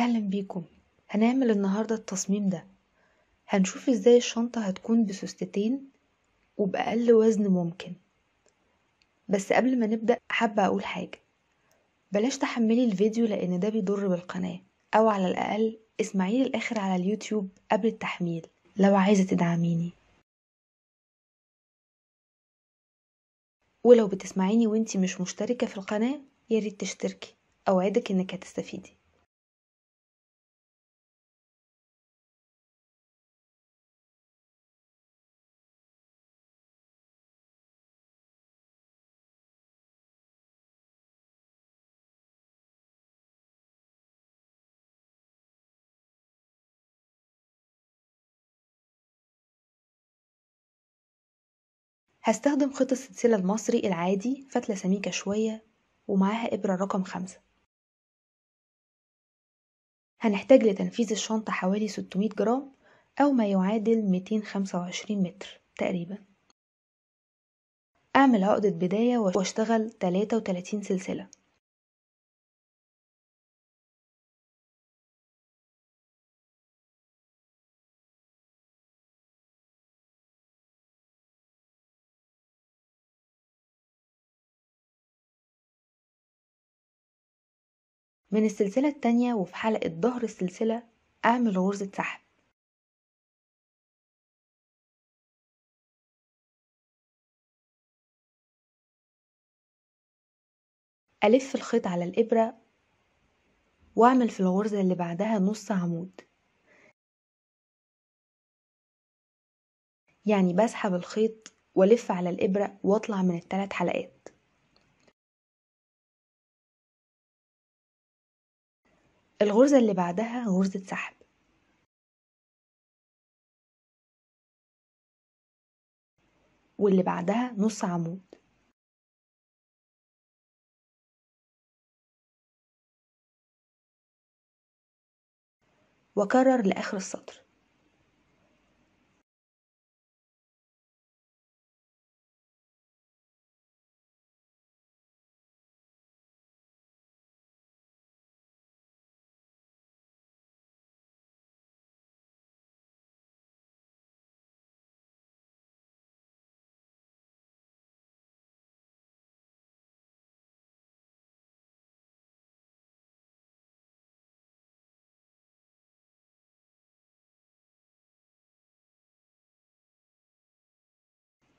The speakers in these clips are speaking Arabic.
أهلا بيكم. هنعمل النهاردة التصميم ده. هنشوف إزاي الشنطة هتكون بسوستتين وبأقل وزن ممكن. بس قبل ما نبدأ حابة أقول حاجة. بلاش تحملي الفيديو لأن ده بيضر بالقناة. أو على الأقل اسمعيه للآخر على اليوتيوب قبل التحميل لو عايزة تدعميني. ولو بتسمعيني وإنتي مش مشتركة في القناة ياريت تشتركي. أوعدك إنك هتستفيدي. هستخدم خيط السلسلة المصري العادي فتلة سميكة شوية ومعاها إبرة رقم خمسة. هنحتاج لتنفيذ الشنطة حوالي 600 جرام أو ما يعادل 225 متر تقريبا. أعمل عقدة بداية وأشتغل 33 سلسلة. من السلسلة التانية وفي حلقة ظهر السلسلة أعمل غرزة سحب ألف الخيط على الإبرة وأعمل في الغرزة اللي بعدها نص عمود. يعني بسحب الخيط وألف على الإبرة وأطلع من الثلاث حلقات. الغرزة اللي بعدها غرزة سحب. واللي بعدها نص عمود. وكرر لآخر السطر.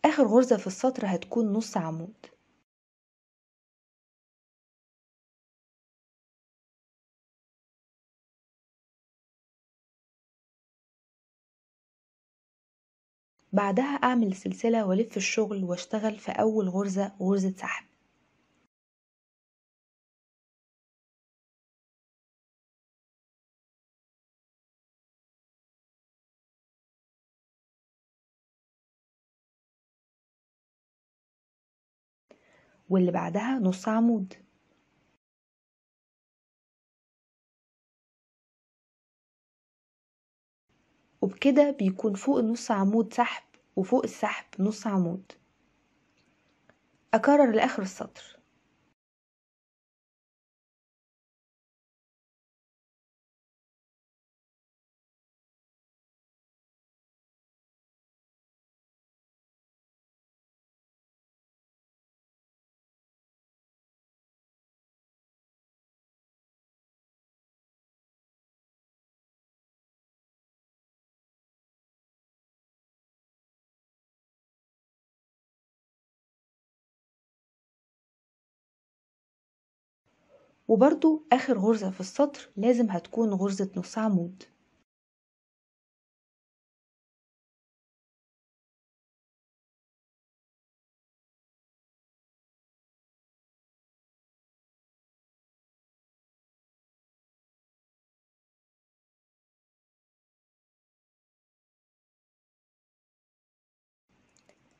آخر غرزة في السطر هتكون نص عمود. بعدها أعمل سلسلة وألف الشغل وأشتغل في أول غرزة غرزة سحب. واللي بعدها نص عمود. وبكده بيكون فوق النص عمود سحب وفوق السحب نص عمود. أكرر لآخر السطر. وبرضو آخر غرزة في السطر لازم هتكون غرزة نص عمود.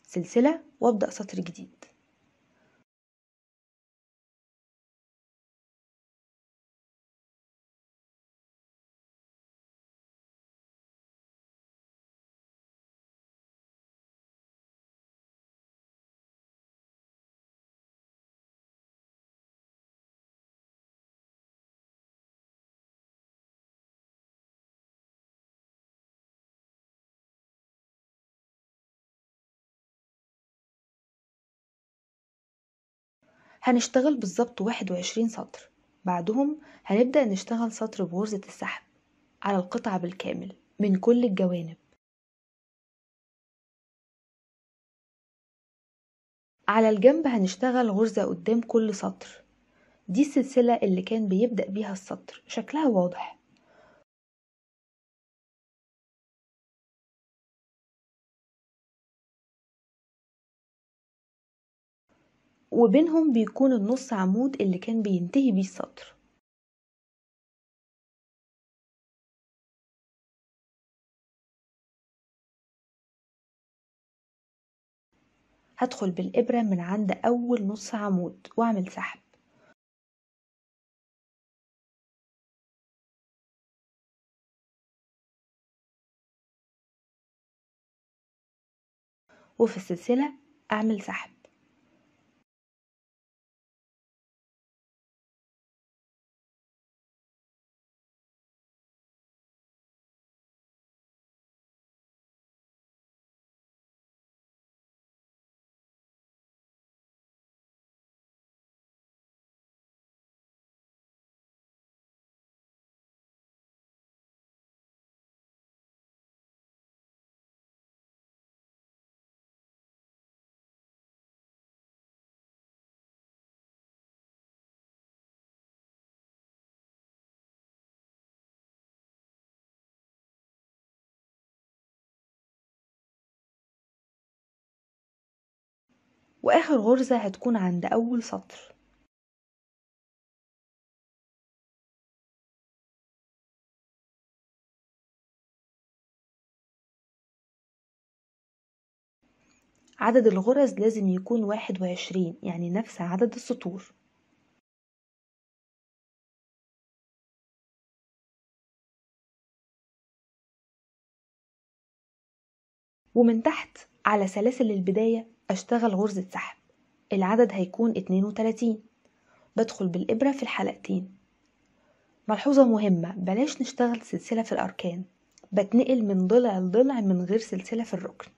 سلسلة وابدأ سطر جديد. هنشتغل بالظبط واحد وعشرين سطر. بعدهم هنبدأ نشتغل سطر بغرزة السحب على القطعة بالكامل من كل الجوانب. على الجنب هنشتغل غرزة قدام كل سطر. دي السلسلة اللي كان بيبدأ بيها السطر. شكلها واضح. وبينهم بيكون النص عمود اللي كان بينتهي بيه السطر. هدخل بالإبرة من عند أول نص عمود وأعمل سحب. وفي السلسلة أعمل سحب. وآخر غرزة هتكون عند أول سطر. عدد الغرز لازم يكون واحد وعشرين يعني نفس عدد السطور. ومن تحت على سلاسل البداية أشتغل غرزة سحب. العدد هيكون اتنين وتلاتين. بدخل بالإبرة في الحلقتين. ملحوظة مهمة بلاش نشتغل سلسلة في الأركان. بتنقل من ضلع لضلع من غير سلسلة في الركن.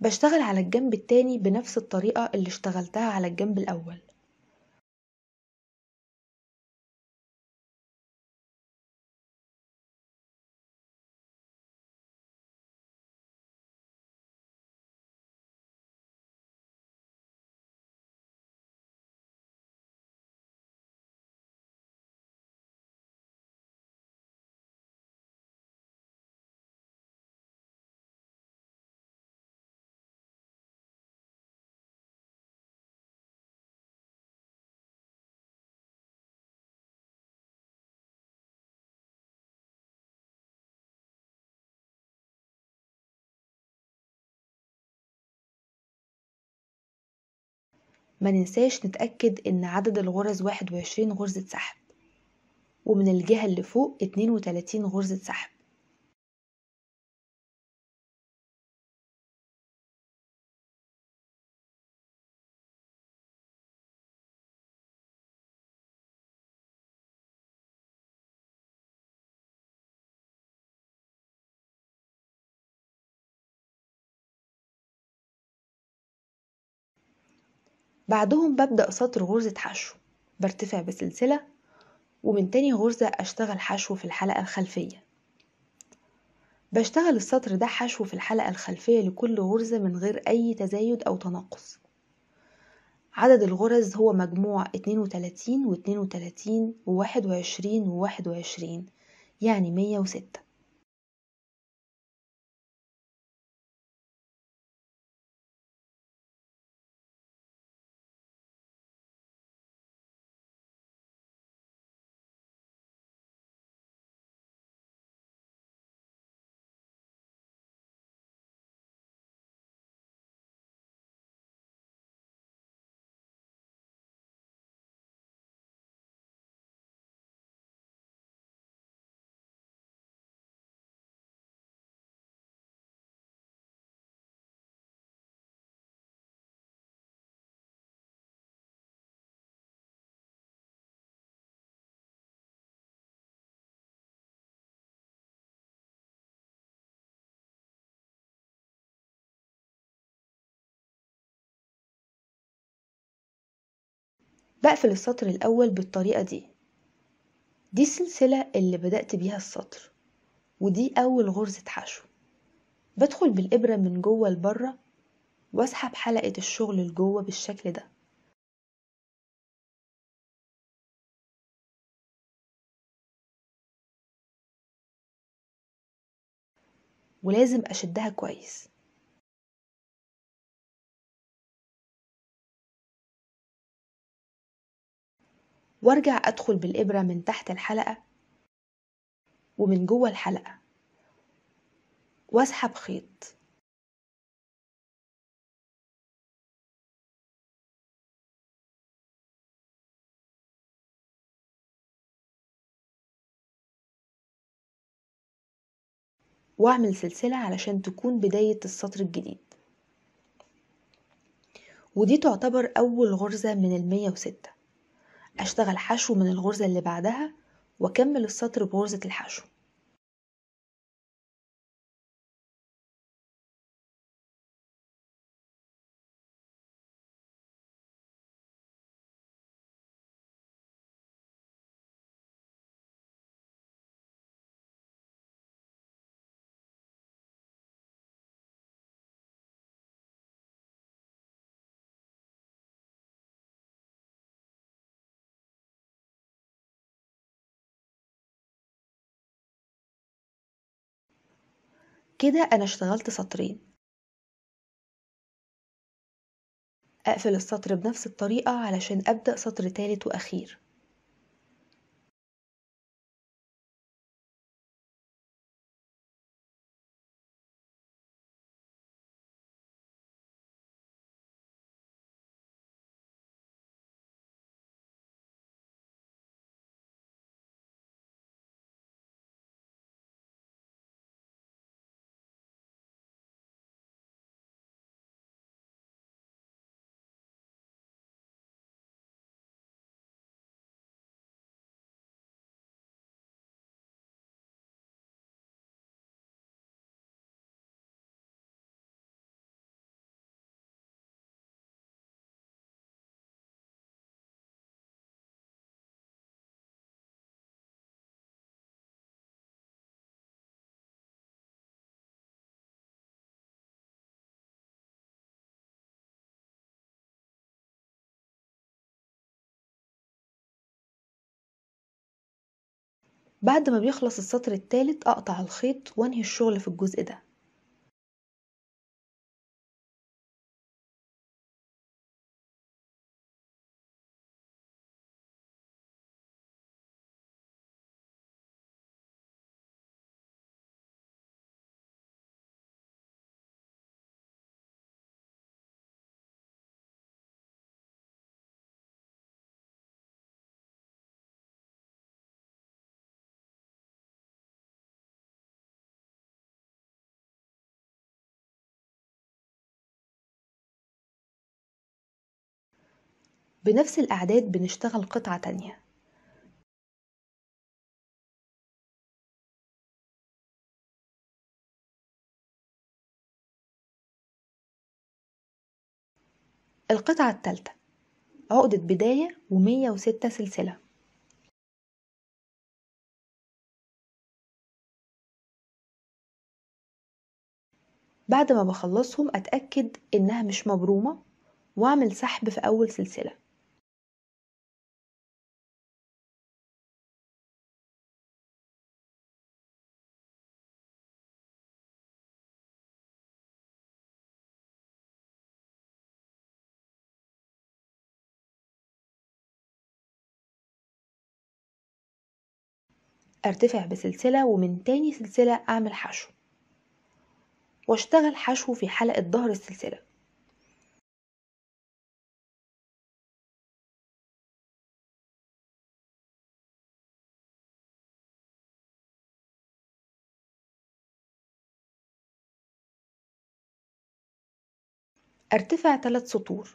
بشتغل على الجنب التاني بنفس الطريقة اللي اشتغلتها على الجنب الأول. ما ننساش نتأكد إن عدد الغرز واحد وعشرين غرزة سحب ومن الجهة اللي فوق اتنين وتلاتين غرزة سحب. بعدهم ببدأ سطر غرزة حشو برتفع بسلسلة ومن تاني غرزة أشتغل حشو في الحلقة الخلفية. بشتغل السطر ده حشو في الحلقة الخلفية لكل غرزة من غير أي تزايد أو تنقص. عدد الغرز هو مجموع 32 و 32 و 21 و 21 يعني 106 بقفل السطر الأول بالطريقة دي. دي السلسلة اللي بدأت بيها السطر ودي أول غرزة حشو بدخل بالإبرة من جوه لبرة واسحب حلقة الشغل لجوه بالشكل ده. ولازم أشدها كويس. وارجع أدخل بالإبرة من تحت الحلقة ومن جوه الحلقة واسحب خيط. واعمل سلسلة علشان تكون بداية السطر الجديد. ودي تعتبر أول غرزة من المية وستة. أشتغل حشو من الغرزة اللي بعدها وأكمل السطر بغرزة الحشو. كده أنا اشتغلت سطرين. أقفل السطر بنفس الطريقة علشان أبدأ سطر تالت وأخير. بعد ما بيخلص السطر التالت أقطع الخيط وأنهي الشغل في الجزء ده. بنفس الأعداد بنشتغل قطعة تانية. القطعة التالتة. عقدة بداية ومية وستة سلسلة. بعد ما بخلصهم أتأكد إنها مش مبرومة وأعمل سحب في أول سلسلة. ارتفع بسلسلة ومن تاني سلسلة أعمل حشو. واشتغل حشو في حلقة ظهر السلسلة. ارتفع تلات سطور.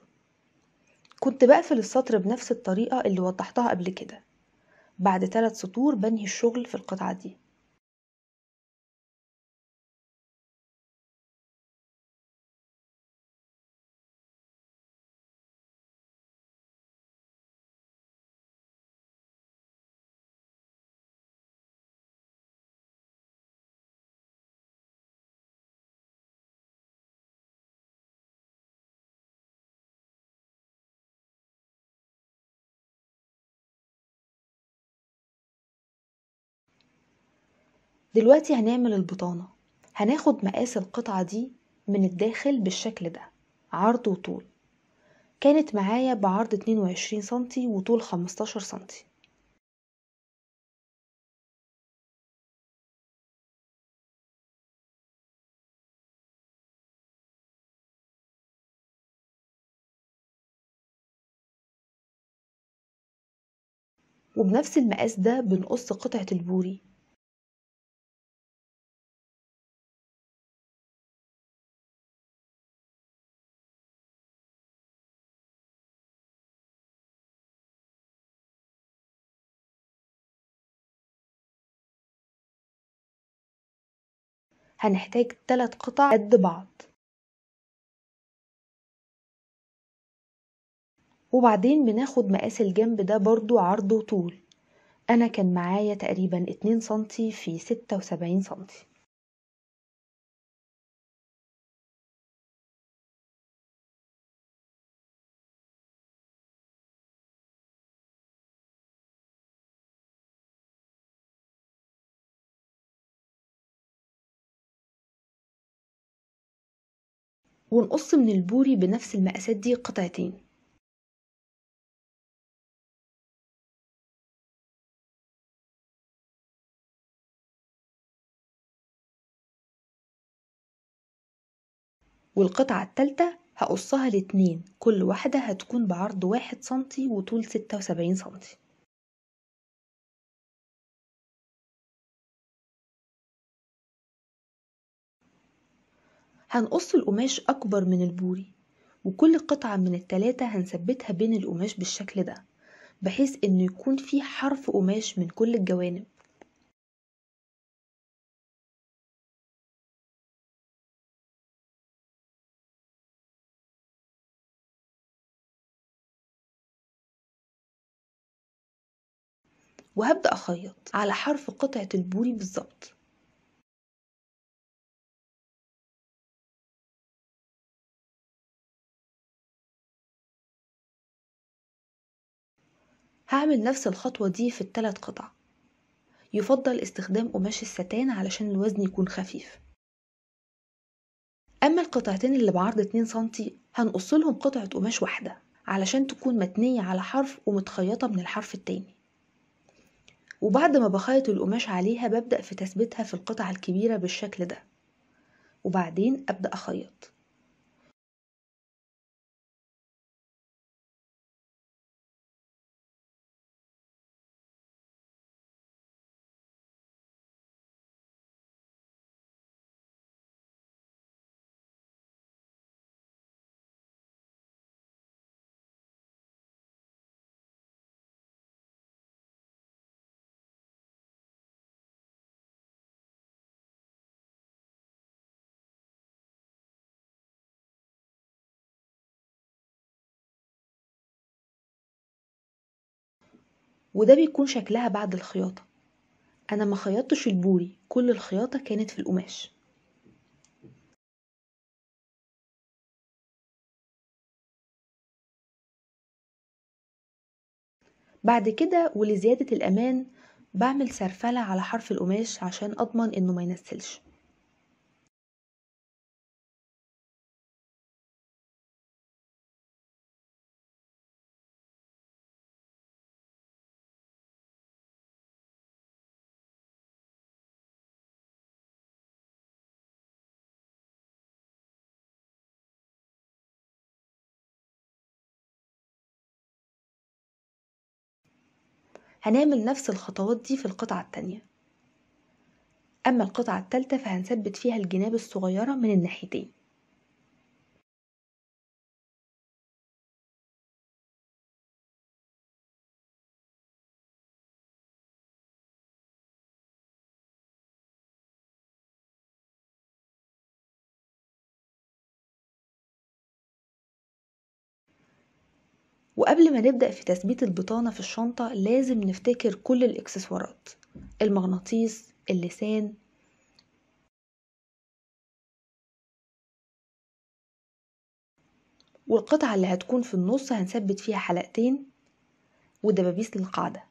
كنت بقفل السطر بنفس الطريقة اللي وضحتها قبل كده. بعد تلات سطور بنهي الشغل في القطعة دي. دلوقتي هنعمل البطانة. هناخد مقاس القطعة دي من الداخل بالشكل ده. عرض وطول. كانت معايا بعرض 22 سنتي وطول 15 سنتي. وبنفس المقاس ده بنقص قطعة البوري. هنحتاج تلات قطع قد بعض. وبعدين بناخد مقاس الجنب ده برضو عرض وطول أنا كان معايا تقريبا اتنين سنتي في ستة وسبعين سنتي. ونقص من البوري بنفس المقاسات دي قطعتين. والقطعة التالتة هقصها لاتنين كل واحدة هتكون بعرض واحد سنتي وطول ستة وسبعين سنتي. هنقص القماش أكبر من البوري وكل قطعة من التلاتة هنثبتها بين القماش بالشكل ده بحيث إنه يكون في حرف قماش من كل الجوانب. وهبدأ أخيط على حرف قطعة البوري بالظبط. هعمل نفس الخطوة دي في التلات قطع. يفضل استخدام قماش الستان علشان الوزن يكون خفيف. أما القطعتين اللي بعرض 2 سنتي هنقص لهم قطعة قماش واحدة علشان تكون متنية على حرف ومتخيطة من الحرف التاني. وبعد ما بخيط القماش عليها ببدأ في تثبيتها في القطعة الكبيرة بالشكل ده. وبعدين أبدأ أخيط. وده بيكون شكلها بعد الخياطة. أنا ما خيطتش البوري كل الخياطة كانت في القماش. بعد كده ولزيادة الأمان بعمل سرفلة على حرف القماش عشان أضمن إنه ما ينسلش. هنعمل نفس الخطوات دي في القطعة التانية. أما القطعة التالتة فهنثبت فيها الجناب الصغيرة من الناحيتين. وقبل ما نبدأ في تثبيت البطانة في الشنطة لازم نفتكر كل الإكسسوارات. المغناطيس اللسان. والقطعة اللي هتكون في النص هنثبت فيها حلقتين ودبابيس للقاعدة.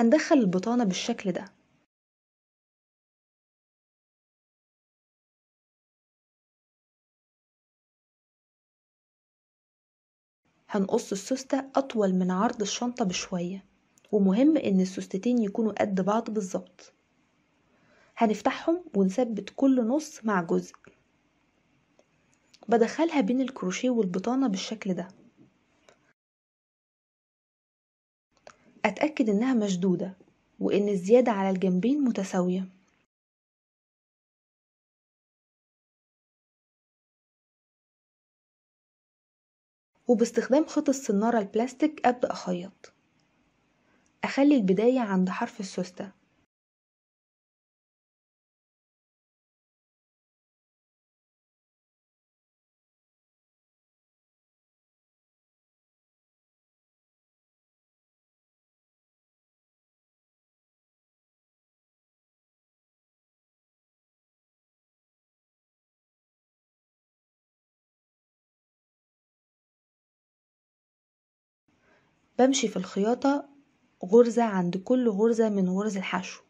هندخل البطانة بالشكل ده. هنقص السوستة أطول من عرض الشنطة بشوية ومهم إن السوستتين يكونوا قد بعض بالظبط. هنفتحهم ونثبت كل نص مع جزء. بدخلها بين الكروشيه والبطانة بالشكل ده. أتأكد إنها مشدودة وإن الزيادة على الجنبين متساوية. وباستخدام خيط السنارة البلاستيك أبدأ أخيط. أخلي البداية عند حرف السوستة. بمشي في الخياطة غرزة عند كل غرزة من غرز الحشو.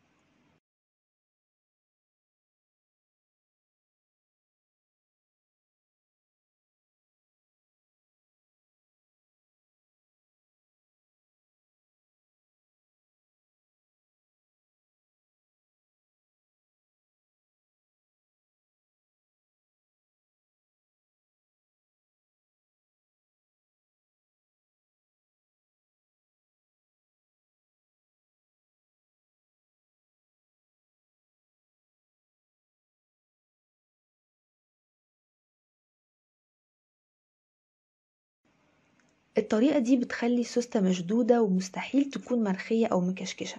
الطريقة دي بتخلي السوستة مشدودة ومستحيل تكون مرخية أو مكشكشة.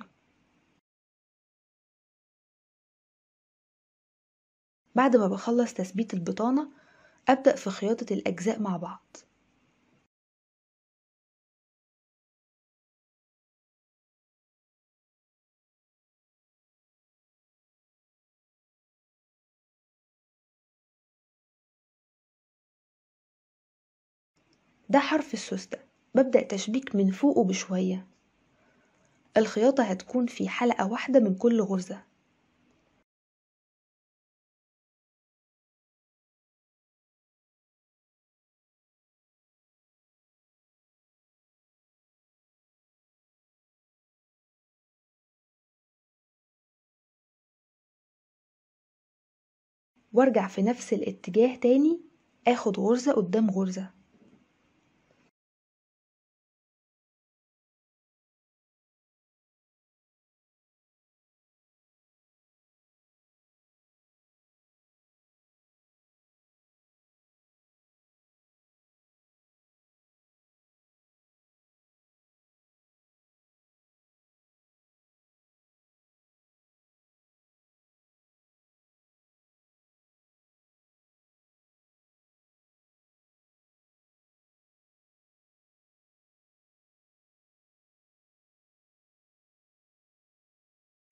بعد ما بخلص تثبيت البطانة أبدأ في خياطة الأجزاء مع بعض. ده حرف السوستة. ببدأ تشبيك من فوقه بشوية. الخياطة هتكون في حلقة واحدة من كل غرزة. وارجع في نفس الاتجاه تاني آخد غرزة قدام غرزة.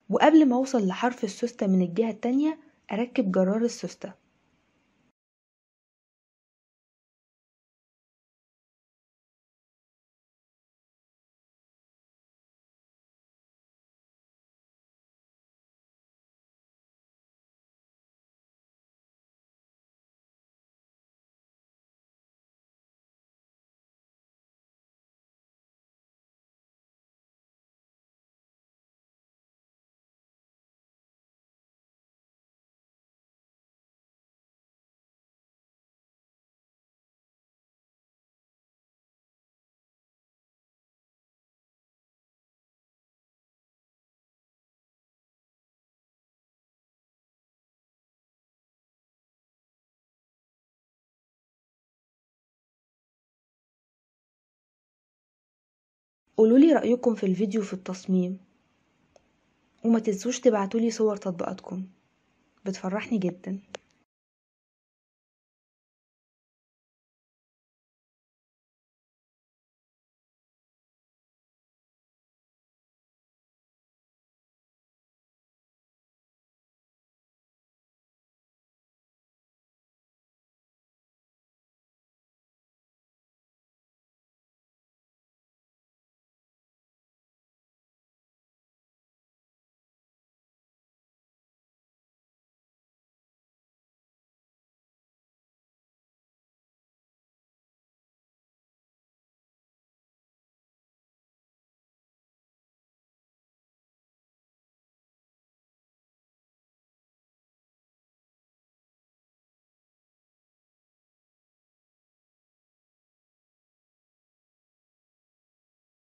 وقبل ما أوصل لحرف السوستة من الجهة التانية أركب جرار السوستة. قولولي رأيكم في الفيديو في التصميم. وما تنسوش تبعتولي صور تطبيقاتكم. بتفرحني جدا.